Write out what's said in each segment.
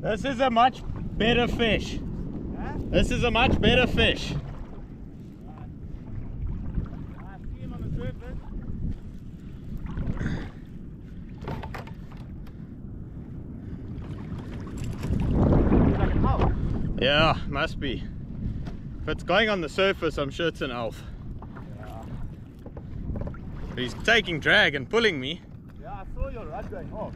This is a much better fish. Huh? This is a much better fish. Yeah, must be. If it's going on the surface, I'm sure it's an elf. Yeah. But he's taking drag and pulling me. Yeah, I saw your rod going off.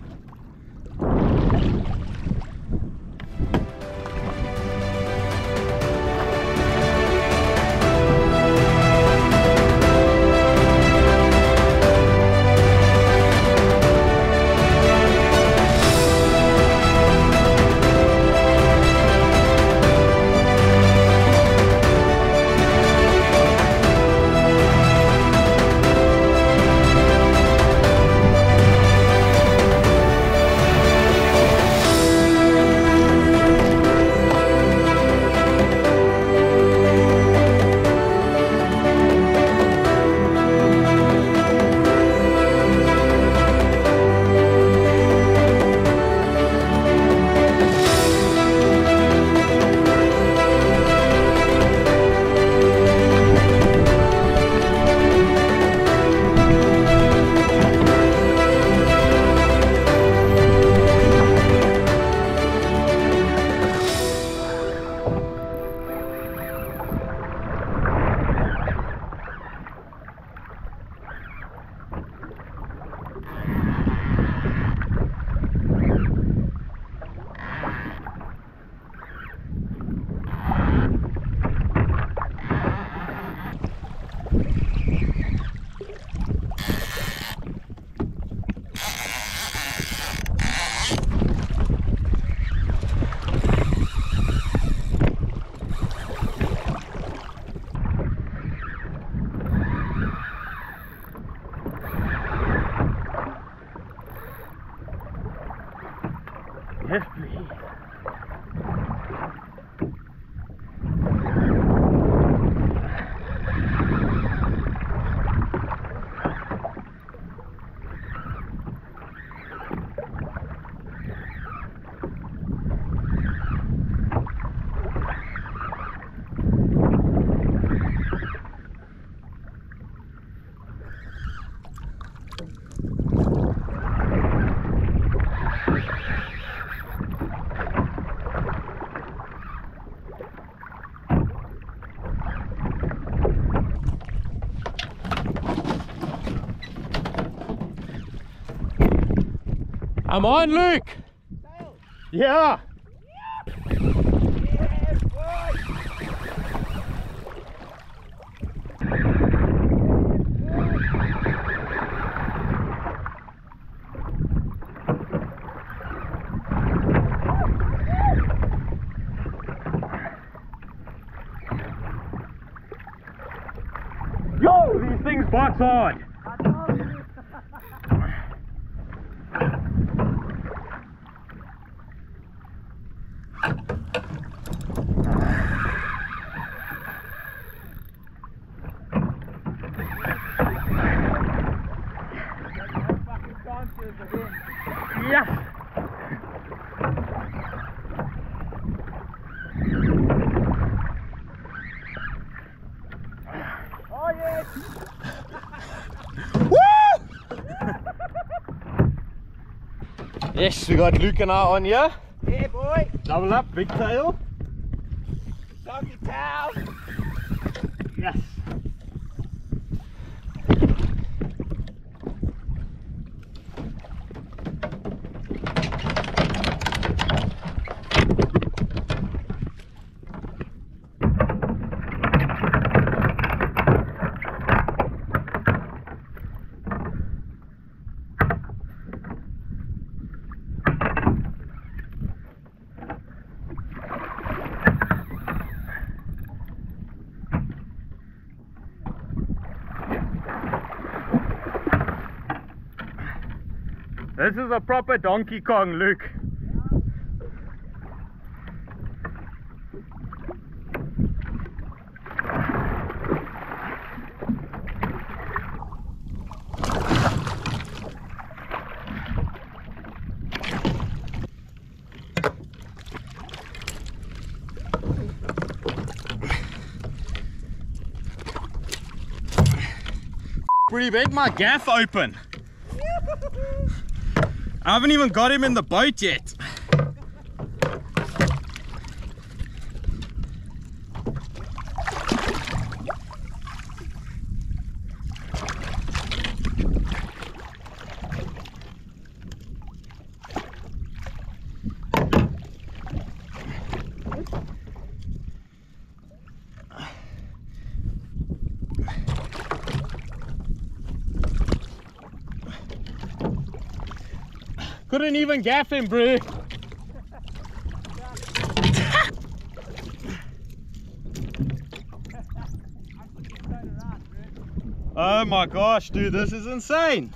Yes, I'm on, Luke. Yeah. Yes, boy! Yo, these things box hard. I told you. No fucking chances again. Yeah. Oh yes! Yes, we got Luke and I on here. Yeah, boy! Double up, big tail. Doggy towel! Yes. This is a proper Donkey Kong, Luke. Pretty big, my gaff open. I haven't even got him in the boat yet. Couldn't even gaff him, bro. Oh my gosh, dude, this is insane.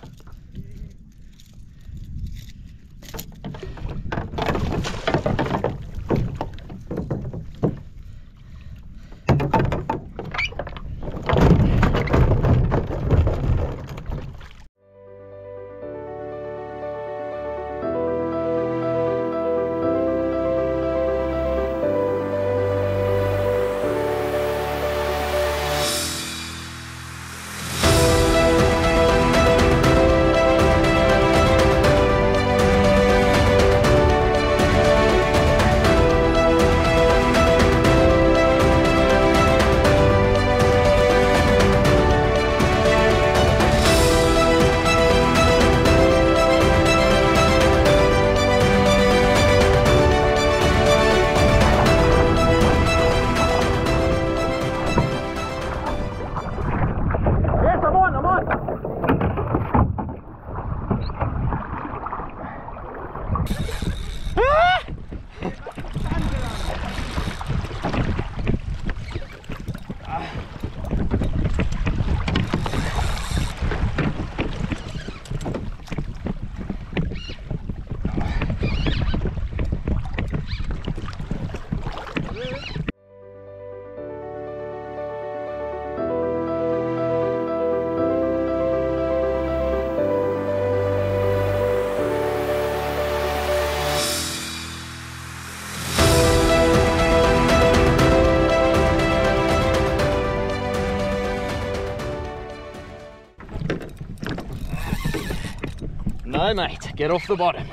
No, mate, get off the bottom.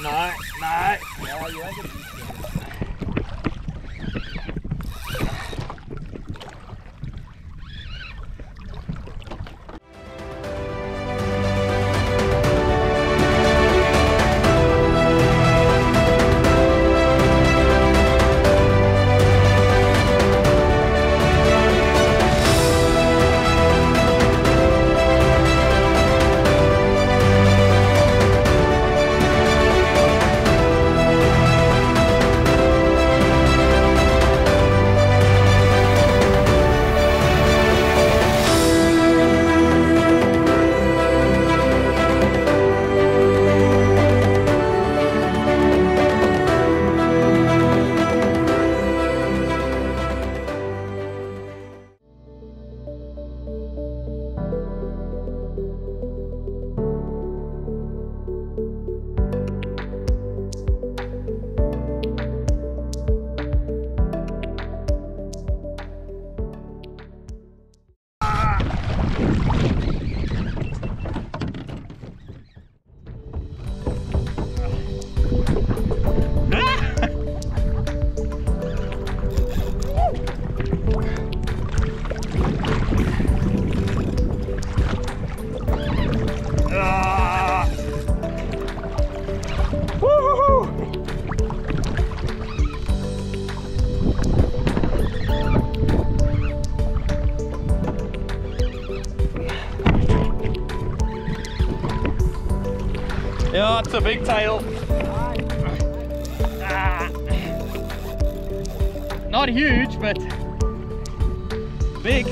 No, no. Oh, Yeah, it's a big tail. Not huge, but big.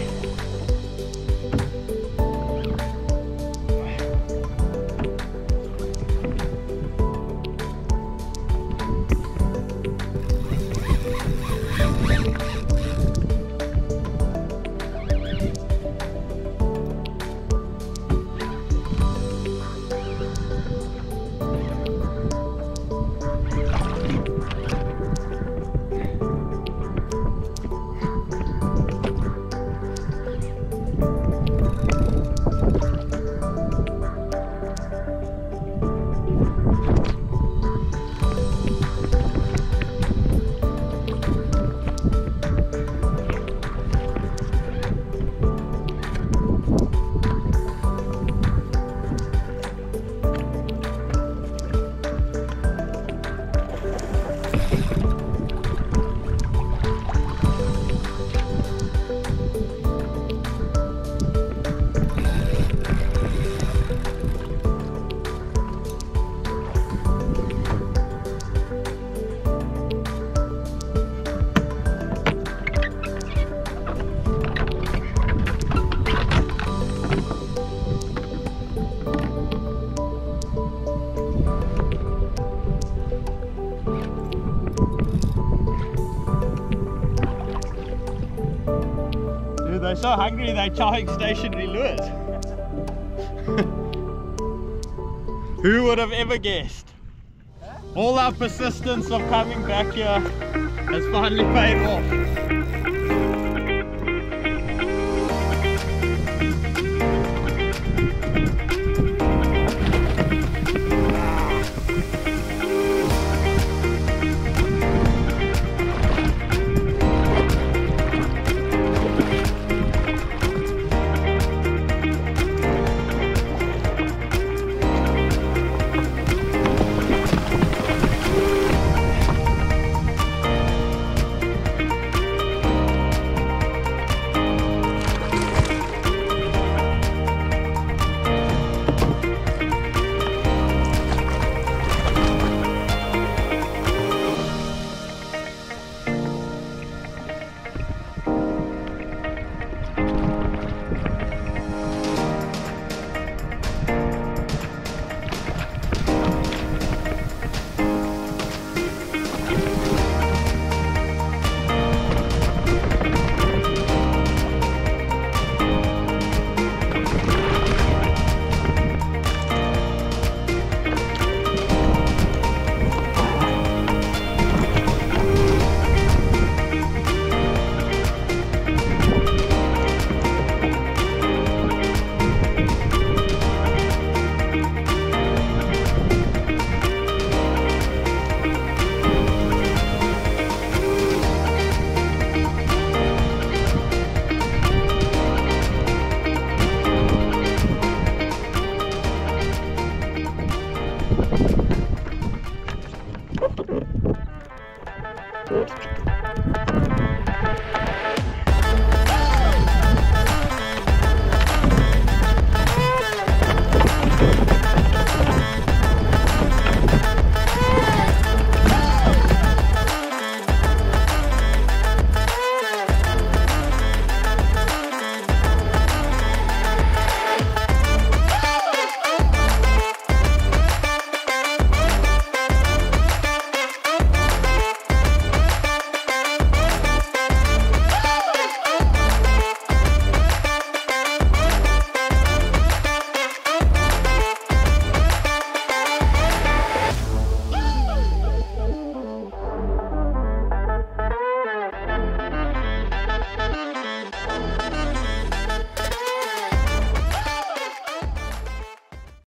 So hungry they're trying stationary lures. Who would have ever guessed? All our persistence of coming back here has finally paid off. What?